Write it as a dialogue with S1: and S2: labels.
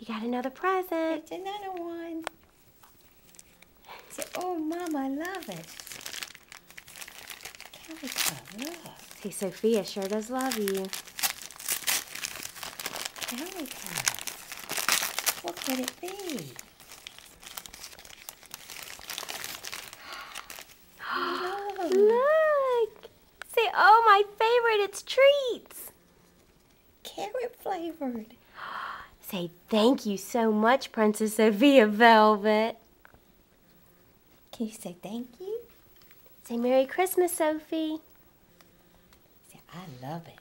S1: You got another present.
S2: It's another one. Say, oh, Mom, I love it. Calico, look.
S1: Say, Sophia sure does love you.
S2: Calico. What could it be? Look.
S1: Look. Say, oh, my favorite. It's treats.
S2: Carrot flavored.
S1: Say, thank you so much, Princess Sophia Velvet.
S2: Can you say thank you?
S1: Say, Merry Christmas, Sophie.
S2: Say, I love it.